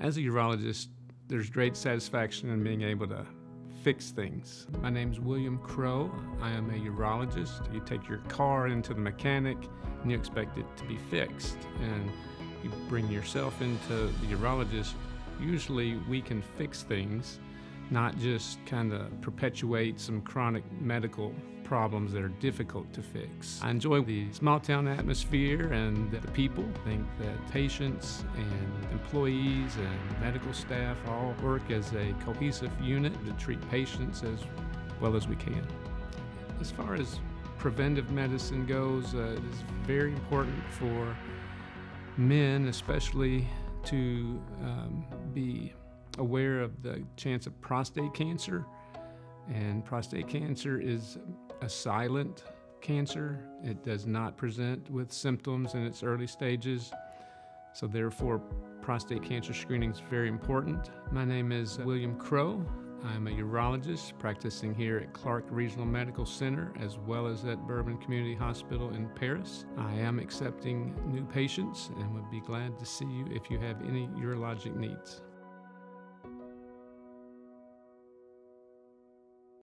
As a urologist, there's great satisfaction in being able to fix things. My name is William Crowe. I am a urologist. You take your car into the mechanic and you expect it to be fixed. And you bring yourself into the urologist. Usually we can fix things, not just kind of perpetuate some chronic medical problems that are difficult to fix. I enjoy the small town atmosphere and the people. I think that patients and employees and medical staff all work as a cohesive unit to treat patients as well as we can. As far as preventive medicine goes, uh, it is very important for men, especially, to um, be aware of the chance of prostate cancer. And prostate cancer is a silent cancer. It does not present with symptoms in its early stages. So therefore, prostate cancer screening is very important. My name is uh, William Crowe. I'm a urologist practicing here at Clark Regional Medical Center as well as at Bourbon Community Hospital in Paris. I am accepting new patients and would be glad to see you if you have any urologic needs.